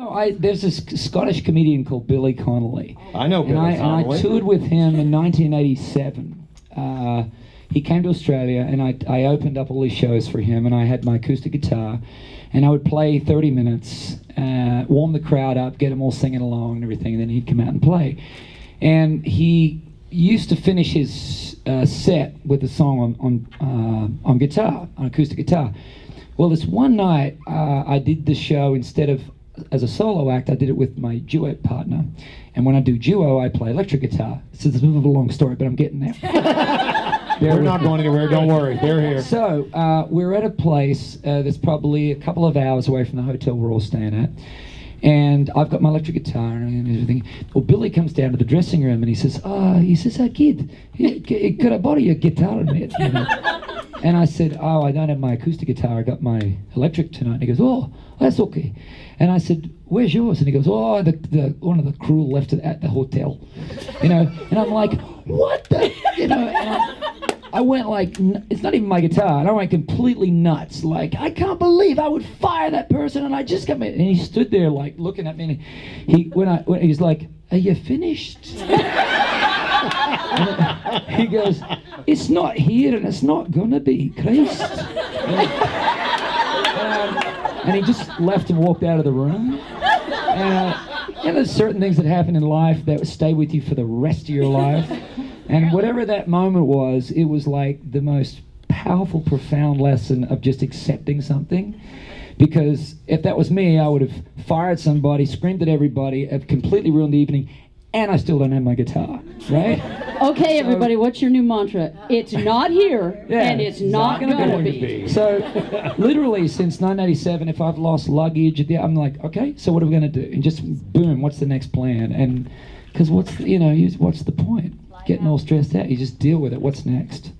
Oh, I, there's this Scottish comedian called Billy Connolly. I know and Billy I, and I toured with him in 1987. Uh, he came to Australia, and I, I opened up all these shows for him, and I had my acoustic guitar, and I would play 30 minutes, uh, warm the crowd up, get them all singing along and everything, and then he'd come out and play. And he used to finish his uh, set with a song on on, uh, on guitar, on acoustic guitar. Well, this one night uh, I did the show instead of as a solo act, I did it with my duet partner. And when I do duo, I play electric guitar. This is a bit of a long story, but I'm getting there. They're not going anywhere. Don't worry. They're here. So uh, we're at a place uh, that's probably a couple of hours away from the hotel we're all staying at. And I've got my electric guitar and everything. Well, Billy comes down to the dressing room and he says, "Ah, he says, hey, kid, could I borrow your guitar a minute?" You know? And I said, "Oh, I don't have my acoustic guitar. I got my electric tonight." And he goes, "Oh, that's okay." And I said, "Where's yours?" And he goes, "Oh, the, the one of the crew left it at the hotel." You know, and I'm like, "What the?" You know, I, I went like, it's not even my guitar. And I went completely nuts. Like, I can't believe I would fire that person. And I just got me. And he stood there like looking at me. And he, when I, when he's like, are you finished? he goes, it's not here and it's not gonna be. Christ. Um, and he just left and walked out of the room. And, uh, know, there's certain things that happen in life that stay with you for the rest of your life. And whatever that moment was, it was like the most powerful, profound lesson of just accepting something. Because if that was me, I would have fired somebody, screamed at everybody, have completely ruined the evening, and I still don't have my guitar, right? Okay, everybody, what's your new mantra? It's not here, Yeah, and it's not, Not gonna, be. be. So, literally, since 1987, if I've lost luggage, I'm like, okay, so what are we going to do? And just boom, what's the next plan? And because what's you know, you- what's the point? Getting all stressed out. You just deal with it. What's next?